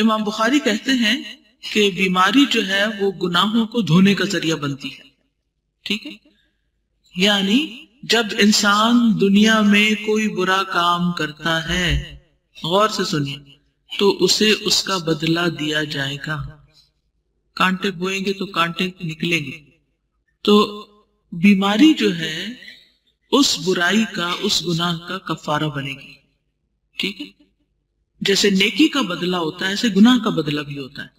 इमाम बुखारी कहते हैं कि बीमारी जो है वो गुनाहों को धोने का ज़रिया बनती है। ठीक है? यानी जब इंसान दुनिया में कोई बुरा काम करता है, गौर से सुनिए तो उसे उसका बदला दिया जाएगा। कांटे बोएँगे तो कांटे निकलेंगे। तो बीमारी जो है, उस बुराई का, उस गुनाह का कफारा बनेगी। ठीक है? जैसे नेकी का बदला होता है, ऐसे गुनाह का बदला भी होता है।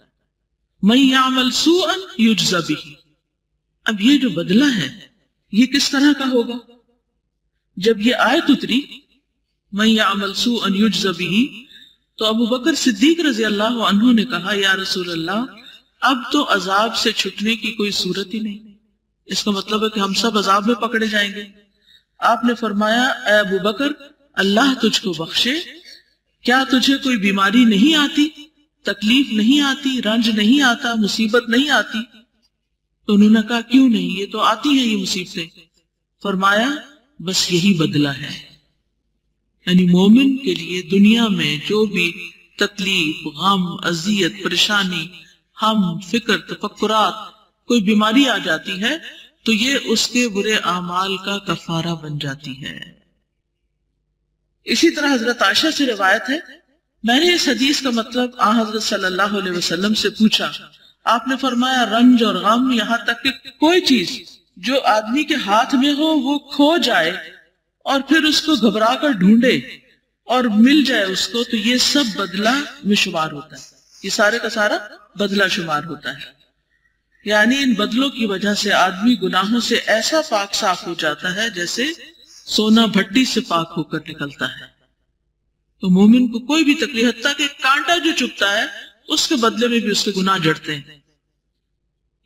मई यामल सुअन युजबी अब ये जो बदला है, ये किस तरह का होगा? जब ये आयत उतरी, मई यामल सुअन युजबी तो अबू बकर सिद्दीक रज़ी अल्लाह ने कहा, या रसूल अल्लाह अब तो अजाब से छुटने की कोई सूरत ही नहीं। इसका मतलब है कि हम सब अजाब में पकड़े जाएँगे। आपने फरमाया अबू बकर, अल्लाह तुझको बख्शे क्या तुझे कोई बीमारी नहीं आती? तकलीफ़ नहीं आती, रंज नहीं आता, मुसीबत नहीं आती? तो उन्होंने कहा, क्यों नहीं? ये तो आती है, ये मुसीबतें। फरमाया, बस यही बदला है। यानी मोमिन के लिए दुनिया में जो भी तकलीफ़, गम, अजियत, परेशानी, हम, फ़िक्र तफक्रात कोई बीमारी आ जाती है तो ये उसके बुरे अमाल का कफारा बन जाती है। इसी तरह हज़रत आशा से रिवायत है, मैंने इस हदीस का मतलब आ हज़रत सल्लल्लाहु अलैहि वसल्लम से पूछा, आपने फरमाया, रंज और गम यहाँ तक कि कोई चीज़ जो आदमी के हाथ में हो, वो खो जाए और फिर उसको घबरा कर ढूंढे और मिल जाए उसको तो ये सब बदला में शुमार होता है। ये सारे का सारा बदला शुमार होता है। यानी इन बदलों की वजह से आदमी गुनाहों से ऐसा पाक साफ़ हो जाता है, जैसे सोना भट्टी से पाक होकर निकलता है। तो मोमिन को कोई भी तकलीफ़ हत्ता के कांटा जो चुपता है, उसके बदले में भी उसके गुनाह जड़ते हैं।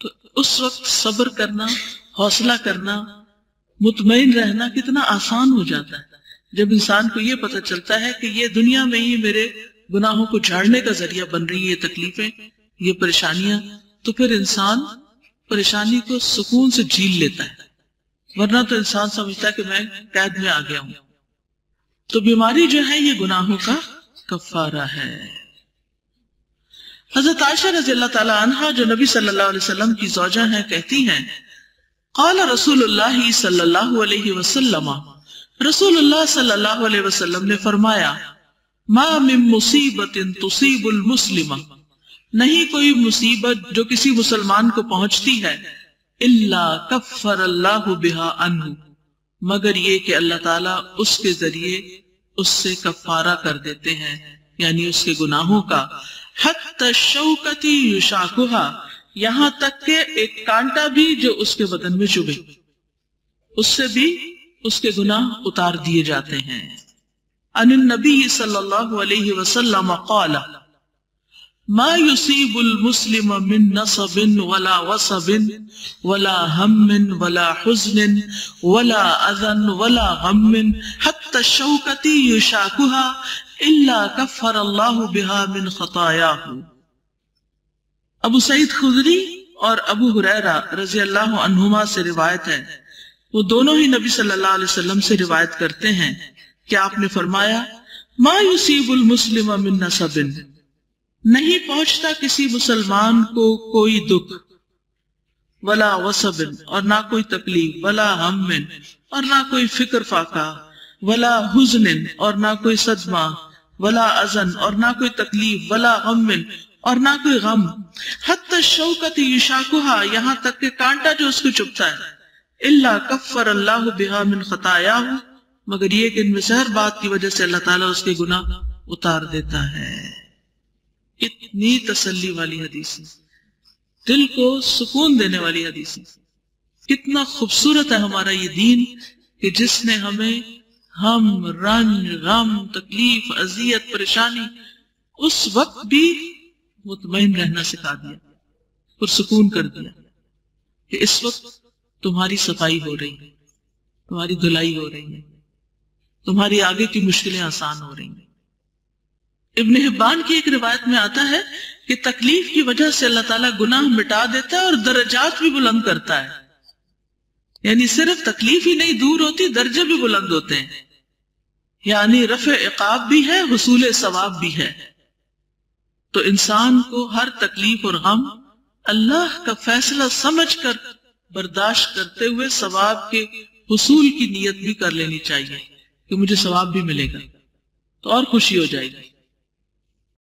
तो उस वक्त सब्र करना, हौसला करना, मुतमईन रहना कितना आसान हो जाता है। जब इंसान को यह पता चलता है कि ये दुनिया में ही मेरे गुनाहों को झाड़ने का ज़रिया बन रही है तकलीफें, ये परेशानियाँ तो फिर इंसान परेशानी को सुकून से झील लेता है। वरना तो इंसान समझता है कि मैं कैद में आ गया हूँ। तो बीमारी जो है, ये गुनाहों का कफारा है। हज़रत आयशा रज़ी अल्लाह जो नबी सल्लल्लाहु अलैहि वसल्लम की जौजा हैं, कहती हैं, काल रसूलुल्लाह सल्लल्लाहु अलैहि वसल्लम, रसूलुल्लाह सल्लल्लाहु अलैहि वसल्लम ने फरमाया, मा मिन मुसीबतिन तुसीबुल मुस्लिमा नहीं कोई मुसीबत जो किसी मुसलमान को पहुँचती है इल्ला कफर अल्लाह बिहा अनहु। मगर ये कि अल्लाह ताला उसके ज़रिए उससे कफारा कर देते हैं, यानी उसके गुनाहों का। हत शौकती युशाकुहा, यहाँ तक के एक कांटा भी जो उसके बदन में चुभे। उससे भी उसके गुनाह उतार दिए जाते हैं। अनिल नबी सल्लल्लाहु अलैहि वसल्लम कौला मा युसीबुल मुस्लिम मिन नसबिन वला वसबिन वला हम्मिन वला हुज्निन वला अज़न वला गम्मिन हत्ता शौकती युशाकुहा इल्ला कफर अल्लाह बिहा मिन खतायाहु अबू सईद खुदरी और अबू हुरैरा रज़ी अल्लाह अनहुमा से रिवायत है। वो दोनों ही नबी सल्लल्लाहु अलैहि वसल्लम से रिवायत करते हैं। कि आपने फरमाया? मा युसीबुल मुस्लिम मिन नसबिन नहीं पहुँचता किसी मुसलमान को कोई दुख, वला वसबिन, और ना कोई तकलीफ़, वला हमिन और ना कोई फ़िक्र फाका, वला हुजनिन, और ना कोई सदमा, वला अजन, और ना कोई तकलीफ़, वला गमिन और ना कोई गम। हत शौकत युशाकुहा, यहाँ तक के कांटा जो उसको चुपता है। इल्ला कफर अल्लाह बिहा मिन खताया मगर ये कि इनमें से हर बात की वजह से अल्लाह ताला उसके गुनाह उतार देता है। कितनी तसल्ली वाली हदीस दिल को सुकून देने वाली हदीस कितना खूबसूरत है हमारा ये दीन कि जिसने हमें हम रंज गम, तकलीफ़, अजियत, परेशानी, उस वक्त भी मुतमिन रहना सिखा दिया और सुकून कर दिया कि इस वक्त तुम्हारी सफ़ाई हो रही है, तुम्हारी धुलाई हो रही है, तुम्हारी आगे की मुश्किलें आसान हो रही हैं। इब्न हिब्बान की एक रिवायत में आता है कि तकलीफ़ की वजह से अल्लाह ताला गुनाह मिटा देता है और दर्जात भी बुलंद करता है। यानी सिर्फ़ तकलीफ़ ही नहीं, दूर होती, दर्जे भी बुलंद होते हैं। यानी रफ इकाब भी है, हसूल सवाब भी है। तो इंसान को हर तकलीफ़ और हम अल्लाह का फैसला समझ कर बर्दाश्त करते हुए सवाब के हुसूल की नीयत भी कर लेनी चाहिए कि मुझे सवाब भी मिलेगा तो और खुशी हो जाएगी।